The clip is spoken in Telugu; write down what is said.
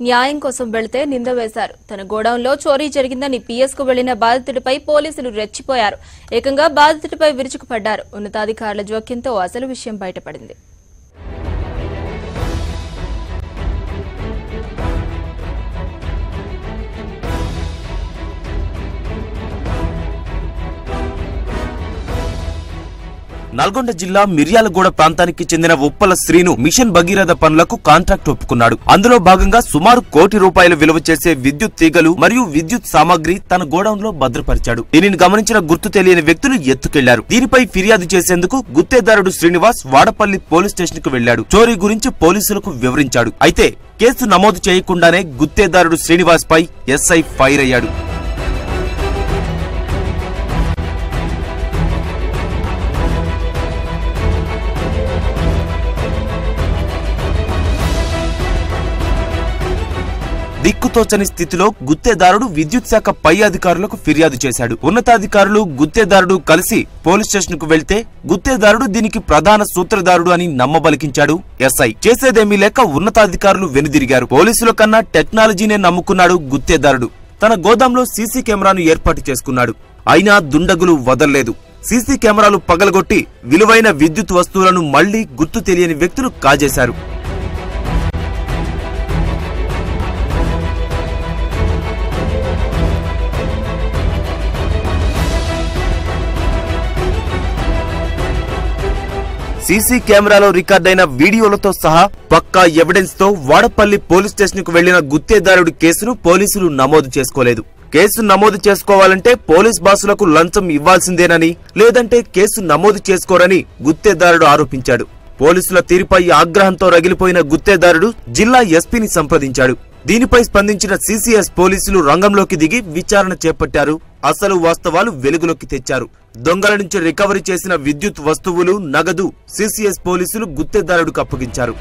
న్యాయం కోసం వెళితే నింద వేశారు. తన గోడౌన్లో చోరీ జరిగిందని పీఎస్కు వెళ్ళిన బాధితుడిపై పోలీసులు రెచ్చిపోయారు. ఏకంగా బాధితుడిపై విరుచుకుపడ్డారు. ఉన్నతాధికారుల జోక్యంతో అసలు విషయం బయటపడింది. నల్గొండ జిల్లా మిర్యాలగూడ ప్రాంతానికి చెందిన ఉప్పల శ్రీను మిషన్ భగీరథ పనులకు కాంట్రాక్ట్ ఒప్పుకున్నాడు. అందులో భాగంగా సుమారు కోటి రూపాయలు విలువ చేసే విద్యుత్ తీగలు మరియు విద్యుత్ సామాగ్రి తన గోడౌన్లో భద్రపరిచాడు. దీనిని గమనించిన గుర్తు తెలియని వ్యక్తులు ఎత్తుకెళ్ళారు. దీనిపై ఫిర్యాదు చేసేందుకు గుత్తేదారుడు శ్రీనివాస్ వాడపల్లి పోలీస్ స్టేషన్కు వెళ్ళాడు చోరీ గురించి పోలీసులకు వివరించాడు. అయితే కేసు నమోదు చేయకుండానే గుత్తేదారుడు శ్రీనివాస్ పై ఎస్ఐ ఫైర్ అయ్యాడు. దిక్కుతోచని స్థితిలో గుత్తేదారుడు విద్యుత్ శాఖ పై అధికారులకు ఫిర్యాదు చేశాడు. ఉన్నతాధికారులు గుత్తేదారుడు కలిసి పోలీస్ స్టేషన్కు వెళ్తే గుత్తేదారుడు దీనికి ప్రధాన సూత్రధారుడు అని నమ్మబలికించాడు ఎస్ఐ. చేసేదేమీ లేక ఉన్నతాధికారులు వెనుదిరిగారు. పోలీసుల కన్నా టెక్నాలజీనే నమ్ముకున్నాడు గుత్తేదారుడు. తన గోదాంలో సీసీ కెమెరాను ఏర్పాటు చేసుకున్నాడు. అయినా దుండగులు వదల్లేదు. సీసీ కెమెరాలు పగలగొట్టి విలువైన విద్యుత్ వస్తువులను మళ్ళీ గుర్తు తెలియని వ్యక్తులు కాజేశారు. సీసీ కెమెరాలో రికార్డైన వీడియోలతో సహా పక్కా ఎవిడెన్స్తో వాడపల్లి పోలీస్ స్టేషన్కు వెళ్ళిన గుత్తేదారుడి కేసును పోలీసులు నమోదు చేసుకోలేదు. కేసు నమోదు చేసుకోవాలంటే పోలీస్ బాసులకు లంచం ఇవ్వాల్సిందేనని లేదంటే కేసు నమోదు చేసుకోరని గుత్తేదారుడు ఆరోపించాడు. పోలీసుల తీరుపై ఆగ్రహంతో రగిలిపోయిన గుత్తేదారుడు జిల్లా ఎస్పీని సంప్రదించాడు. దీనిపై స్పందించిన సీసీఎస్ పోలీసులు రంగంలోకి దిగి విచారణ చేపట్టారు. అసలు వాస్తవాలు వెలుగులోకి తెచ్చారు. దొంగల నుంచి రికవరీ చేసిన విద్యుత్ వస్తువులు నగదు సిసిఎస్ పోలీసులు గుత్తేదారుడికి అప్పగించారు.